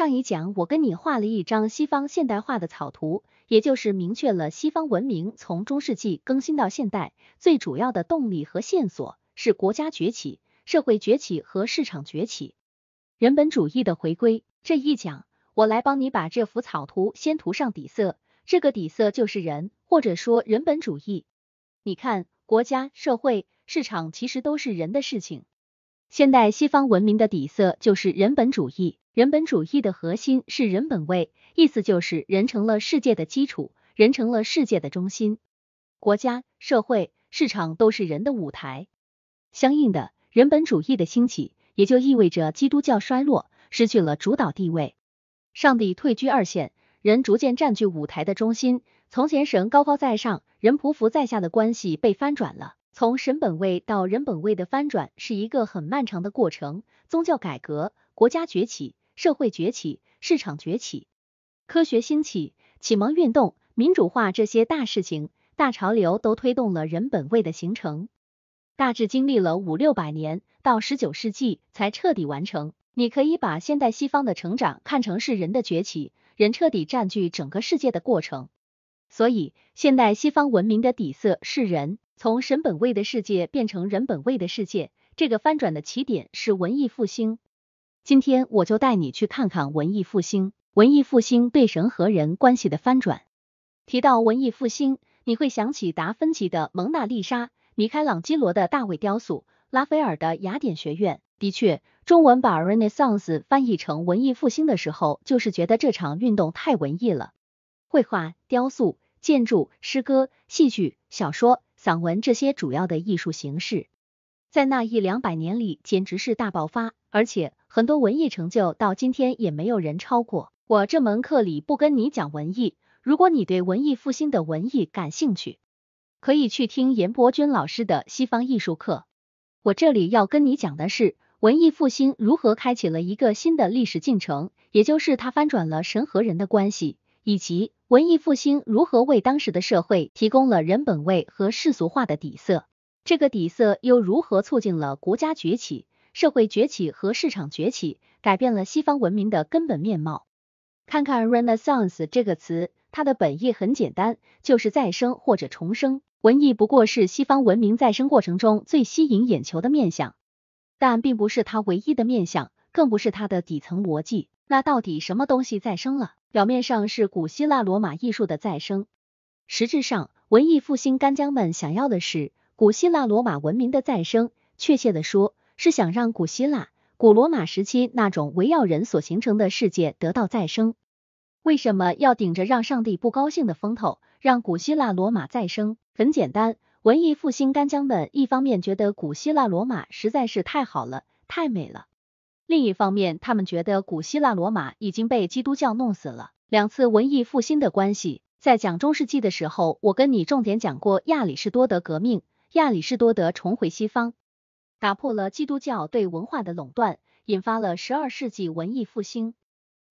上一讲我跟你画了一张西方现代化的草图，也就是明确了西方文明从中世纪更新到现代最主要的动力和线索是国家崛起、社会崛起和市场崛起，人本主义的回归。这一讲我来帮你把这幅草图先涂上底色，这个底色就是人，或者说人本主义。你看，国家、社会、市场其实都是人的事情。现代西方文明的底色就是人本主义。人本主义的核心是人本位，意思就是人成了世界的基础，人成了世界的中心，国家、社会、市场都是人的舞台。相应的，人本主义的兴起，也就意味着基督教衰落，失去了主导地位，上帝退居二线，人逐渐占据舞台的中心。从前神高高在上，人匍匐在下的关系被翻转了。从神本位到人本位的翻转是一个很漫长的过程，宗教改革，国家崛起。社会崛起，市场崛起，科学兴起，启蒙运动，民主化这些大事情、大潮流都推动了人本位的形成，大致经历了五六百年，到十九世纪才彻底完成。你可以把现代西方的成长看成是人的崛起，人彻底占据整个世界的过程。所以，现代西方文明的底色是人，从神本位的世界变成人本位的世界，这个翻转的起点是文艺复兴。今天我就带你去看看文艺复兴，文艺复兴对神和人关系的翻转。提到文艺复兴，你会想起达芬奇的蒙娜丽莎、米开朗基罗的大卫雕塑、拉斐尔的雅典学院。的确，中文把 Renaissance 翻译成文艺复兴的时候，就是觉得这场运动太文艺了。绘画、雕塑、建筑、诗歌、戏剧、小说、散文这些主要的艺术形式。在那一两百年里，简直是大爆发，而且很多文艺成就到今天也没有人超过。我这门课里不跟你讲文艺，如果你对文艺复兴的文艺感兴趣，可以去听严伯君老师的西方艺术课。我这里要跟你讲的是文艺复兴如何开启了一个新的历史进程，也就是它翻转了神和人的关系，以及文艺复兴如何为当时的社会提供了人本位和世俗化的底色。这个底色又如何促进了国家崛起、社会崛起和市场崛起，改变了西方文明的根本面貌？看看 Renaissance 这个词，它的本意很简单，就是再生或者重生。文艺不过是西方文明再生过程中最吸引眼球的面相，但并不是它唯一的面相，更不是它的底层逻辑。那到底什么东西再生了？表面上是古希腊罗马艺术的再生，实质上文艺复兴干将们想要的是。古希腊罗马文明的再生，确切的说，是想让古希腊、古罗马时期那种围绕人所形成的世界得到再生。为什么要顶着让上帝不高兴的风头，让古希腊罗马再生？很简单，文艺复兴干将们一方面觉得古希腊罗马实在是太好了，太美了；另一方面，他们觉得古希腊罗马已经被基督教弄死了。两次文艺复兴的关系，在讲中世纪的时候，我跟你重点讲过亚里士多德革命。亚里士多德重回西方，打破了基督教对文化的垄断，引发了十二世纪文艺复兴。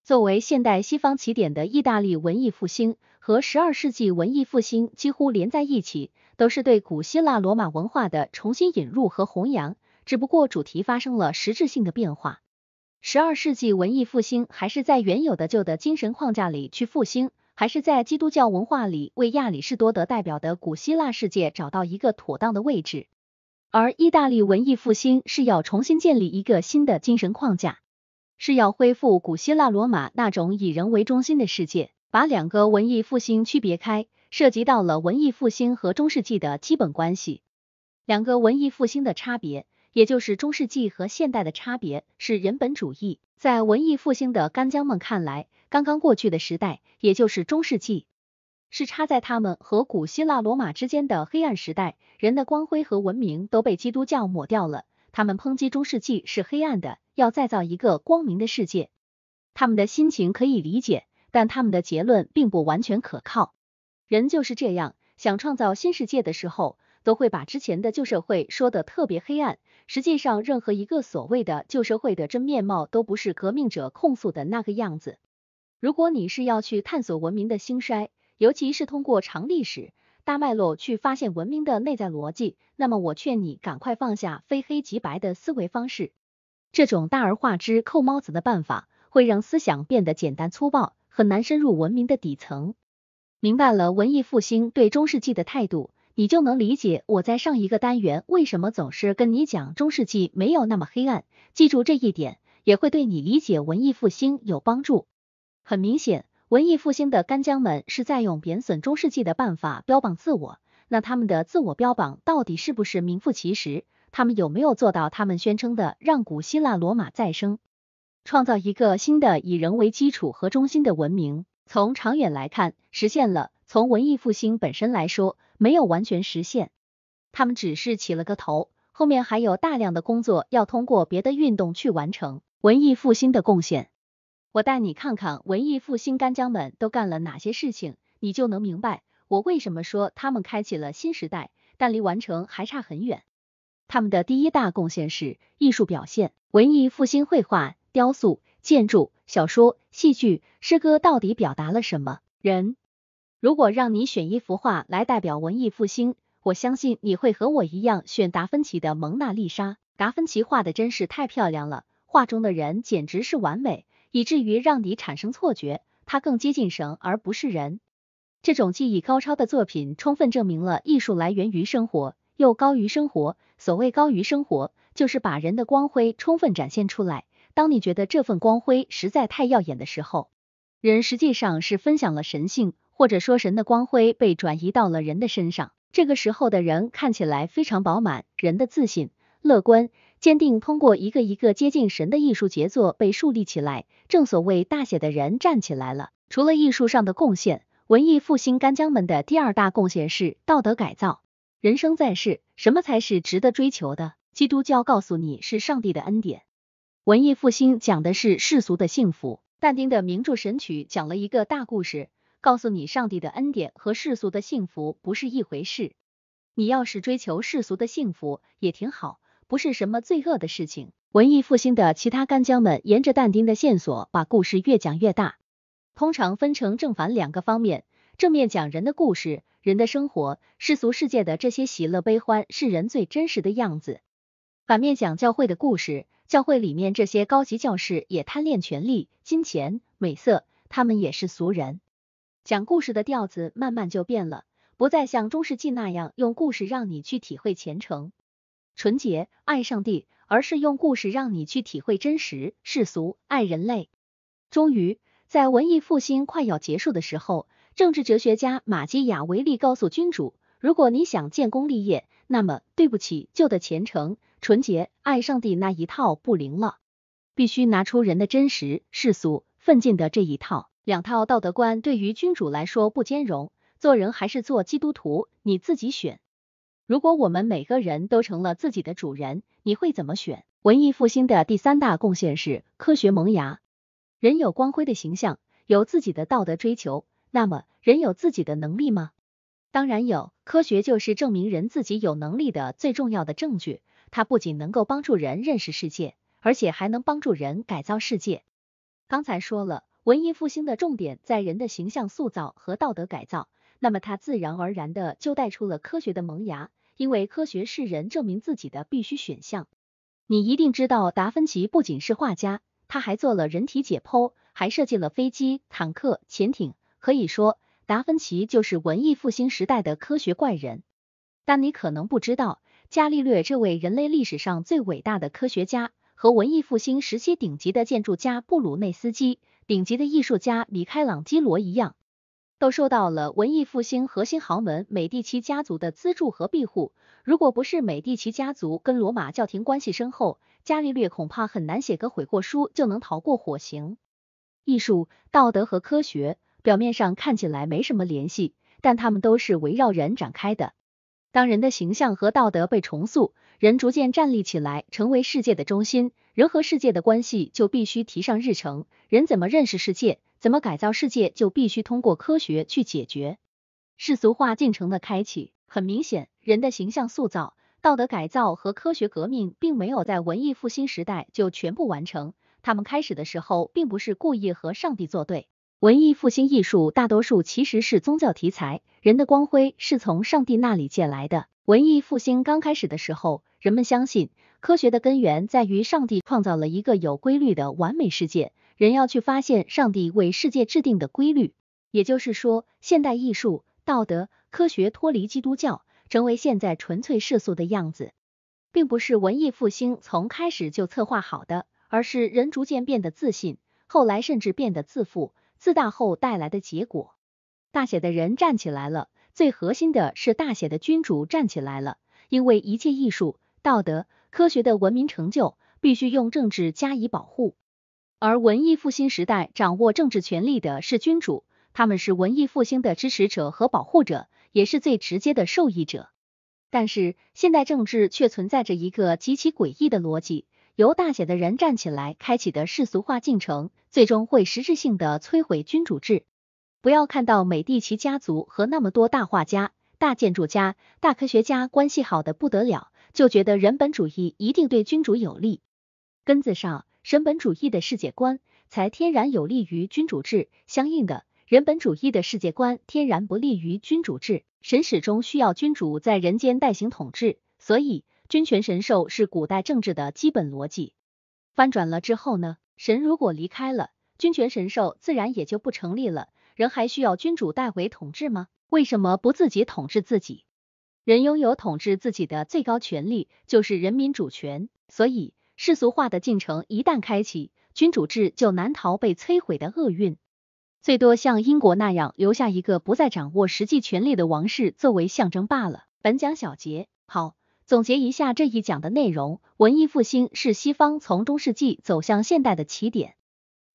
作为现代西方起点的意大利文艺复兴和十二世纪文艺复兴几乎连在一起，都是对古希腊罗马文化的重新引入和弘扬，只不过主题发生了实质性的变化。十二世纪文艺复兴还是在原有的旧的精神框架里去复兴。还是在基督教文化里为亚里士多德代表的古希腊世界找到一个妥当的位置，而意大利文艺复兴是要重新建立一个新的精神框架，是要恢复古希腊罗马那种以人为中心的世界。把两个文艺复兴区别开，涉及到了文艺复兴和中世纪的基本关系。两个文艺复兴的差别，也就是中世纪和现代的差别，是人本主义。在文艺复兴的干将们看来。刚刚过去的时代，也就是中世纪，是插在他们和古希腊罗马之间的黑暗时代。人的光辉和文明都被基督教抹掉了。他们抨击中世纪是黑暗的，要再造一个光明的世界。他们的心情可以理解，但他们的结论并不完全可靠。人就是这样，想创造新世界的时候，都会把之前的旧社会说的特别黑暗。实际上，任何一个所谓的旧社会的真面貌，都不是革命者控诉的那个样子。如果你是要去探索文明的兴衰，尤其是通过长历史大脉络去发现文明的内在逻辑，那么我劝你赶快放下非黑即白的思维方式。这种大而化之、扣帽子的办法，会让思想变得简单粗暴，很难深入文明的底层。明白了文艺复兴对中世纪的态度，你就能理解我在上一个单元为什么总是跟你讲中世纪没有那么黑暗。记住这一点，也会对你理解文艺复兴有帮助。很明显，文艺复兴的干将们是在用贬损中世纪的办法标榜自我。那他们的自我标榜到底是不是名副其实？他们有没有做到他们宣称的让古希腊罗马再生，创造一个新的以人为基础和中心的文明？从长远来看，实现了；从文艺复兴本身来说，没有完全实现。他们只是起了个头，后面还有大量的工作要通过别的运动去完成。文艺复兴的贡献，我带你看看文艺复兴干将们都干了哪些事情，你就能明白。我为什么说他们开启了新时代，但离完成还差很远。他们的第一大贡献是艺术表现。文艺复兴绘画、雕塑、建筑、小说、戏剧、诗歌到底表达了什么？人。如果让你选一幅画来代表文艺复兴，我相信你会和我一样选达芬奇的《蒙娜丽莎》。达芬奇画的真是太漂亮了，画中的人简直是完美，以至于让你产生错觉，他更接近神而不是人。这种技艺高超的作品，充分证明了艺术来源于生活，又高于生活。所谓高于生活，就是把人的光辉充分展现出来。当你觉得这份光辉实在太耀眼的时候，人实际上是分享了神性，或者说神的光辉被转移到了人的身上。这个时候的人看起来非常饱满，人的自信、乐观、坚定，通过一个一个接近神的艺术杰作被树立起来。正所谓大写的人站起来了。除了艺术上的贡献。文艺复兴干将们的第二大贡献是道德改造。人生在世，什么才是值得追求的？基督教告诉你是上帝的恩典。文艺复兴讲的是世俗的幸福。但丁的名著《神曲》讲了一个大故事，告诉你上帝的恩典和世俗的幸福不是一回事。你要是追求世俗的幸福也挺好，不是什么罪恶的事情。文艺复兴的其他干将们沿着但丁的线索，把故事越讲越大。通常分成正反两个方面，正面讲人的故事、人的生活，世俗世界的这些喜乐悲欢是人最真实的样子；反面讲教会的故事，教会里面这些高级教士也贪恋权力、金钱、美色，他们也是俗人。讲故事的调子慢慢就变了，不再像中世纪那样用故事让你去体会虔诚、纯洁、爱上帝，而是用故事让你去体会真实、世俗、爱人类。终于。在文艺复兴快要结束的时候，政治哲学家马基雅维利告诉君主，如果你想建功立业，那么对不起，旧的虔诚、纯洁、爱上帝那一套不灵了，必须拿出人的真实、世俗、奋进的这一套。两套道德观对于君主来说不兼容，做人还是做基督徒，你自己选。如果我们每个人都成了自己的主人，你会怎么选？文艺复兴的第三大贡献是科学萌芽。人有光辉的形象，有自己的道德追求，那么人有自己的能力吗？当然有，科学就是证明人自己有能力的最重要的证据。它不仅能够帮助人认识世界，而且还能帮助人改造世界。刚才说了，文艺复兴的重点在人的形象塑造和道德改造，那么它自然而然的就带出了科学的萌芽，因为科学是人证明自己的必须选项。你一定知道，达芬奇不仅是画家。他还做了人体解剖，还设计了飞机、坦克、潜艇。可以说，达芬奇就是文艺复兴时代的科学怪人。但你可能不知道，伽利略这位人类历史上最伟大的科学家，和文艺复兴时期顶级的建筑家布鲁内斯基、顶级的艺术家米开朗基罗一样。都受到了文艺复兴核心豪门美第奇家族的资助和庇护。如果不是美第奇家族跟罗马教廷关系深厚，伽利略恐怕很难写个悔过书就能逃过火刑。艺术、道德和科学表面上看起来没什么联系，但他们都是围绕人展开的。当人的形象和道德被重塑，人逐渐站立起来，成为世界的中心，人和世界的关系就必须提上日程。人怎么认识世界？怎么改造世界，就必须通过科学去解决。世俗化进程的开启，很明显，人的形象塑造、道德改造和科学革命，并没有在文艺复兴时代就全部完成。他们开始的时候，并不是故意和上帝作对。文艺复兴艺术大多数其实是宗教题材，人的光辉是从上帝那里借来的。文艺复兴刚开始的时候，人们相信科学的根源在于上帝创造了一个有规律的完美世界。人要去发现上帝为世界制定的规律。也就是说，现代艺术、道德、科学脱离基督教，成为现在纯粹世俗的样子，并不是文艺复兴从开始就策划好的，而是人逐渐变得自信，后来甚至变得自负、自大后带来的结果。大写的人站起来了，最核心的是大写的君主站起来了，因为一切艺术、道德、科学的文明成就，必须用政治加以保护。而文艺复兴时代掌握政治权力的是君主，他们是文艺复兴的支持者和保护者，也是最直接的受益者。但是现代政治却存在着一个极其诡异的逻辑：由大写的人站起来开启的世俗化进程，最终会实质性的摧毁君主制。不要看到美第奇家族和那么多大画家、大建筑家、大科学家关系好的不得了，就觉得人本主义一定对君主有利。根子上。神本主义的世界观才天然有利于君主制，相应的，人本主义的世界观天然不利于君主制。神始终需要君主在人间代行统治，所以君权神授是古代政治的基本逻辑。翻转了之后呢？神如果离开了，君权神授自然也就不成立了。人还需要君主代为统治吗？为什么不自己统治自己？人拥有统治自己的最高权利，就是人民主权，所以。世俗化的进程一旦开启，君主制就难逃被摧毁的厄运。最多像英国那样留下一个不再掌握实际权力的王室作为象征罢了。本讲小结，好，总结一下这一讲的内容。文艺复兴是西方从中世纪走向现代的起点，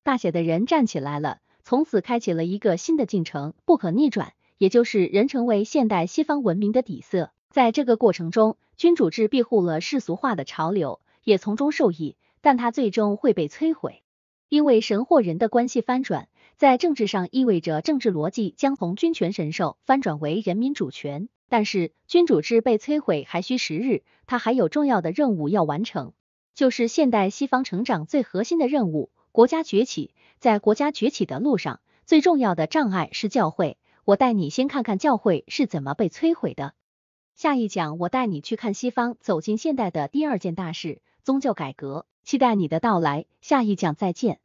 大写的人站起来了，从此开启了一个新的进程，不可逆转，也就是人成为现代西方文明的底色。在这个过程中，君主制庇护了世俗化的潮流。也从中受益，但它最终会被摧毁，因为神或人的关系翻转，在政治上意味着政治逻辑将从君权神授翻转为人民主权。但是君主制被摧毁还需时日，它还有重要的任务要完成，就是现代西方成长最核心的任务——国家崛起。在国家崛起的路上，最重要的障碍是教会。我带你先看看教会是怎么被摧毁的。下一讲我带你去看西方走进现代的第二件大事。宗教改革，期待你的到来。下一讲再见。